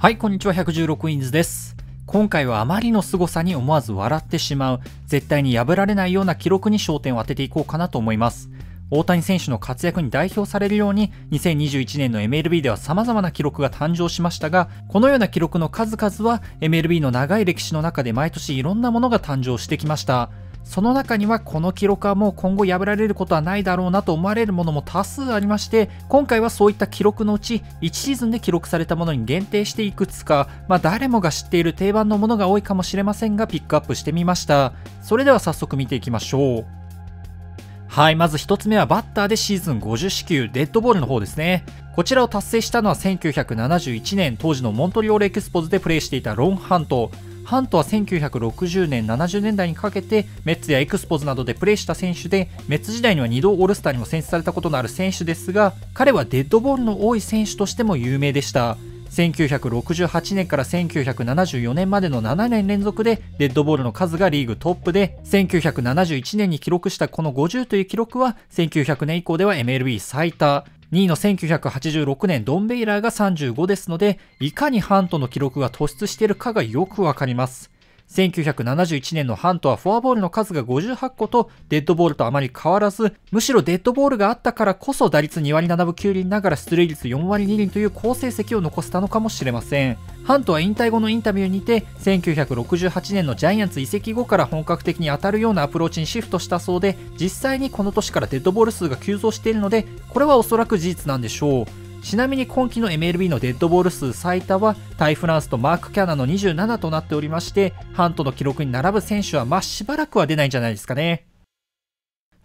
はい、こんにちは、116インズです。今回はあまりの凄さに思わず笑ってしまう、絶対に破られないような記録に焦点を当てていこうかなと思います。大谷選手の活躍に代表されるように、2021年の MLB では様々な記録が誕生しましたが、このような記録の数々は MLB の長い歴史の中で毎年いろんなものが誕生してきました。その中にはこの記録はもう今後破られることはないだろうなと思われるものも多数ありまして今回はそういった記録のうち1シーズンで記録されたものに限定していくつか、まあ、誰もが知っている定番のものが多いかもしれませんがピックアップしてみました。それでは早速見ていきましょう。はいまず1つ目はバッターでシーズン50死球デッドボールの方ですね。こちらを達成したのは1971年当時のモントリオールエクスポズでプレーしていたロン・ハント。ハントは1960年、70年代にかけてメッツやエクスポーズなどでプレーした選手でメッツ時代には2度オールスターにも選出されたことのある選手ですが彼はデッドボールの多い選手としても有名でした。1968年から1974年までの7年連続でデッドボールの数がリーグトップで1971年に記録したこの50という記録は1900年以降では MLB 最多2位の1986年ドンベイラーが35ですので、いかにハントの記録が突出しているかがよくわかります。1971年のハントはフォアボールの数が58個とデッドボールとあまり変わらず、むしろデッドボールがあったからこそ打率2割7分9厘ながら出塁率4割2厘という好成績を残せたのかもしれません。ハントは引退後のインタビューにて、1968年のジャイアンツ移籍後から本格的に当たるようなアプローチにシフトしたそうで、実際にこの年からデッドボール数が急増しているので、これはおそらく事実なんでしょう。ちなみに今季の MLB のデッドボール数最多はタイ・フランスとマーク・キャナの27となっておりましてハントの記録に並ぶ選手はまあしばらくは出ないんじゃないですかね。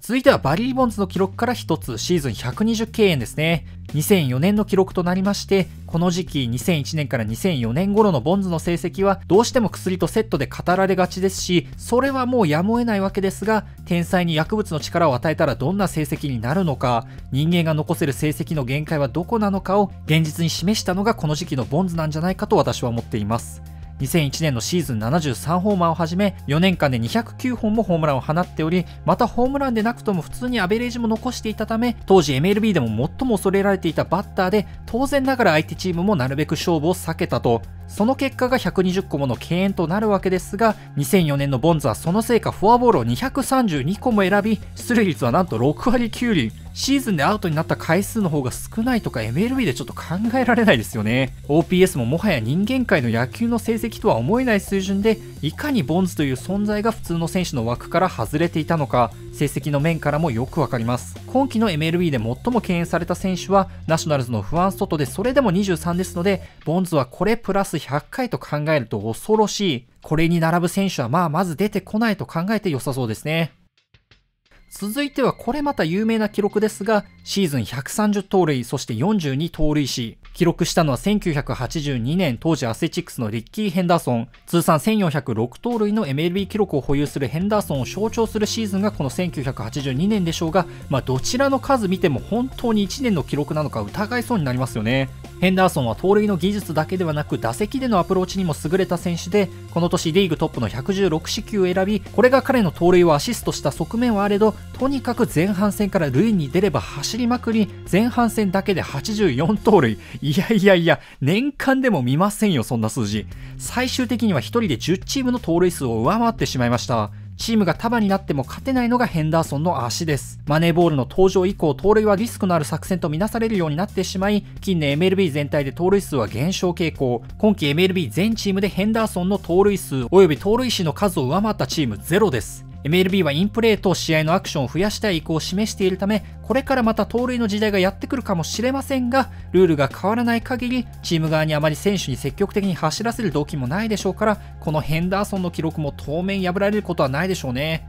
続いてはバリー・ボンズの記録から1つシーズン120敬遠ですね。2004年の記録となりましてこの時期2001年から2004年頃のボンズの成績はどうしても薬とセットで語られがちですしそれはもうやむを得ないわけですが天才に薬物の力を与えたらどんな成績になるのか人間が残せる成績の限界はどこなのかを現実に示したのがこの時期のボンズなんじゃないかと私は思っています。2001年のシーズン73ホーマーをはじめ4年間で209本もホームランを放っておりまたホームランでなくとも普通にアベレージも残していたため当時 MLB でも最も恐れられていたバッターで当然ながら相手チームもなるべく勝負を避けたと。その結果が120個もの敬遠となるわけですが2004年のボンズはそのせいかフォアボールを232個も選び出塁率はなんと6割9厘。シーズンでアウトになった回数の方が少ないとか MLB でちょっと考えられないですよね。OPS ももはや人間界の野球の成績とは思えない水準でいかにボンズという存在が普通の選手の枠から外れていたのか成績の面からもよくわかります。今季の MLB で最も敬遠された選手はナショナルズのフアン・ソトでそれでも23ですのでボンズはこれプラス100回と考えると恐ろしい。これに並ぶ選手はまあまず出てこないと考えて良さそうですね。続いてはこれまた有名な記録ですが、シーズン130盗塁、そして42盗塁し、記録したのは1982年当時アスレチックスのリッキー・ヘンダーソン、通算1406盗塁の MLB 記録を保有するヘンダーソンを象徴するシーズンがこの1982年でしょうが、まあどちらの数見ても本当に1年の記録なのか疑いそうになりますよね。ヘンダーソンは盗塁の技術だけではなく打席でのアプローチにも優れた選手で、この年リーグトップの116四球を選び、これが彼の盗塁をアシストした側面はあれど、とにかく前半戦から塁に出れば走りまくり、前半戦だけで84盗塁。いやいやいや、年間でも見ませんよ、そんな数字。最終的には1人で10チームの盗塁数を上回ってしまいました。チームが束になっても勝てないのがヘンダーソンの足です。マネーボールの登場以降、盗塁はリスクのある作戦とみなされるようになってしまい、近年 MLB 全体で盗塁数は減少傾向。今季 MLB 全チームでヘンダーソンの盗塁数及び盗塁士の数を上回ったチームゼロです。MLB はインプレーと試合のアクションを増やしたい意向を示しているため、これからまた盗塁の時代がやってくるかもしれませんが、ルールが変わらない限り、チーム側にあまり選手に積極的に走らせる動機もないでしょうから、このヘンダーソンの記録も当面破られることはないでしょうね。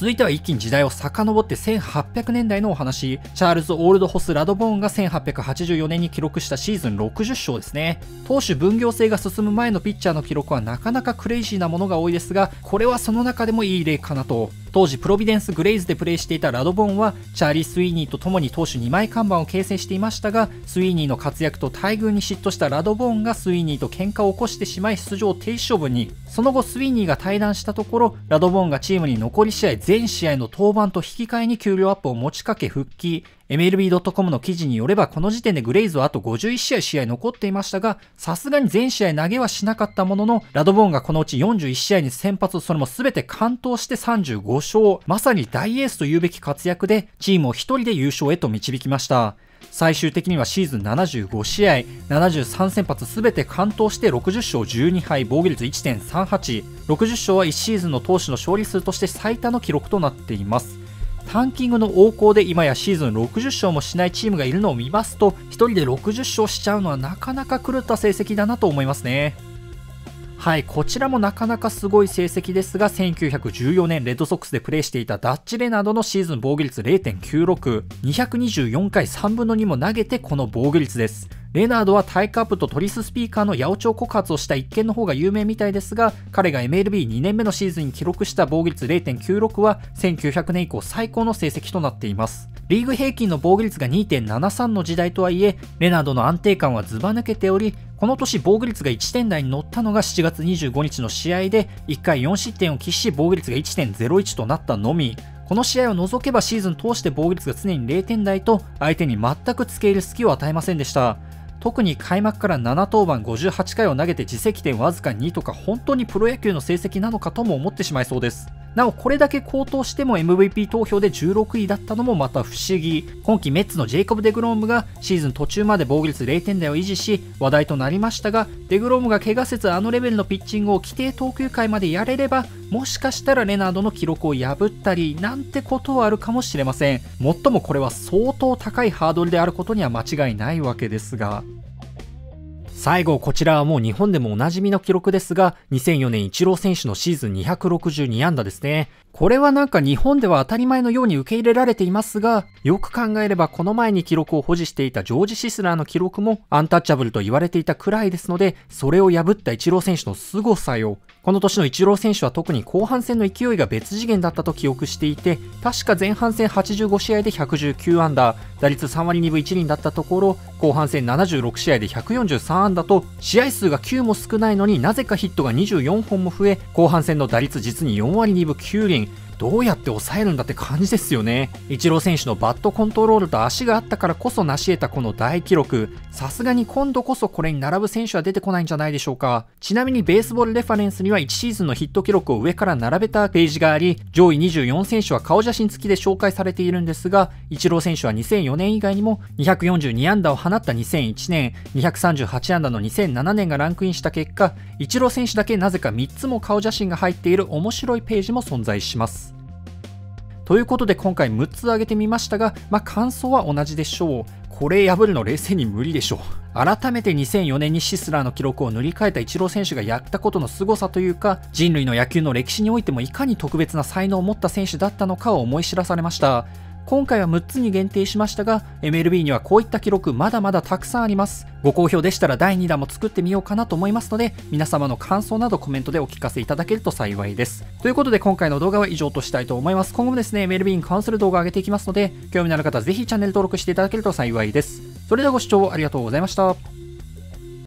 続いては一気に時代を遡って1800年代のお話。チャールズ・オールドホス・ラドボーンが1884年に記録したシーズン60勝ですね。投手分業制が進む前のピッチャーの記録はなかなかクレイジーなものが多いですが、これはその中でもいい例かなと。当時プロビデンス・グレイズでプレーしていたラドボンはチャーリー・スウィーニーと共に投手2枚看板を形成していましたがスウィーニーの活躍と待遇に嫉妬したラドボンがスウィーニーと喧嘩を起こしてしまい出場停止処分に。その後スウィーニーが退団したところラドボンがチームに残り試合全試合の登板と引き換えに給料アップを持ちかけ復帰。MLB.com の記事によればこの時点でグレイズはあと51試合試合残っていましたが、さすがに全試合投げはしなかったものの、ラドボーンがこのうち41試合に先発、それも全て完投して35勝、まさに大エースと言うべき活躍で、チームを一人で優勝へと導きました。最終的にはシーズン75試合、73先発すべて完投して60勝12敗、防御率1.38、60勝は1シーズンの投手の勝利数として最多の記録となっています。ランキングの横行で今やシーズン60勝もしないチームがいるのを見ますと、1人で60勝しちゃうのはなかなか狂った成績だなと思いますね。はい、こちらもなかなかすごい成績ですが、1914年レッドソックスでプレーしていたダッチ・レナードのシーズン防御率0.96、224回3分の2も投げてこの防御率です。レナードはタイカップとトリススピーカーの八百長告発をした一件の方が有名みたいですが、彼が MLB2 年目のシーズンに記録した防御率0.96は1900年以降最高の成績となっています。リーグ平均の防御率が2.73の時代とはいえ、レナードの安定感はずば抜けており、この年防御率が1点台に乗ったのが7月25日の試合で、1回4失点を喫し防御率が1.01となったのみ、この試合を除けばシーズン通して防御率が常に0点台と相手に全く付け入る隙を与えませんでした。特に開幕から7登板58回を投げて自責点わずか2とか本当にプロ野球の成績なのかとも思ってしまいそうです。なお、これだけ高騰しても MVP 投票で16位だったのもまた不思議。今季メッツのジェイコブ・デグロームがシーズン途中まで防御率0点台を維持し話題となりましたが、デグロームが怪我せずあのレベルのピッチングを規定投球回までやれれば、もしかしたらレナードの記録を破ったり、なんてことはあるかもしれません。もっともこれは相当高いハードルであることには間違いないわけですが。最後、こちらはもう日本でもおなじみの記録ですが、2004年イチロー選手のシーズン262安打ですね。これはなんか日本では当たり前のように受け入れられていますが、よく考えればこの前に記録を保持していたジョージ・シスラーの記録もアンタッチャブルと言われていたくらいですので、それを破ったイチロー選手の凄さよ。この年のイチロー選手は特に後半戦の勢いが別次元だったと記憶していて、確か前半戦85試合で119アンダー、打率3割2分1厘だったところ、後半戦76試合で143安打と、試合数が9も少ないのになぜかヒットが24本も増え、後半戦の打率実に4割2分9厘、どうやって抑えるんだって感じですよね。イチロー選手のバットコントロールと足があったからこそ成し得たこの大記録。さすがに今度こそこれに並ぶ選手は出てこないんじゃないでしょうか。ちなみにベースボールレファレンスには1シーズンのヒット記録を上から並べたページがあり、上位24選手は顔写真付きで紹介されているんですが、イチロー選手は2004年以外にも242安打を放った2001年、238安打の2007年がランクインした結果、イチロー選手だけなぜか3つも顔写真が入っている面白いページも存在します。ということで今回6つ挙げてみましたが、まあ、感想は同じでしょう。これ破るの冷静に無理でしょう。改めて2004年にシスラーの記録を塗り替えたイチロー選手がやったことの凄さというか、人類の野球の歴史においてもいかに特別な才能を持った選手だったのかを思い知らされました。今回は6つに限定しましたが、MLB にはこういった記録まだまだたくさんあります。ご好評でしたら第2弾も作ってみようかなと思いますので、皆様の感想などコメントでお聞かせいただけると幸いです。ということで今回の動画は以上としたいと思います。今後もですね、MLB に関する動画を上げていきますので、興味のある方はぜひチャンネル登録していただけると幸いです。それではご視聴ありがとうございました。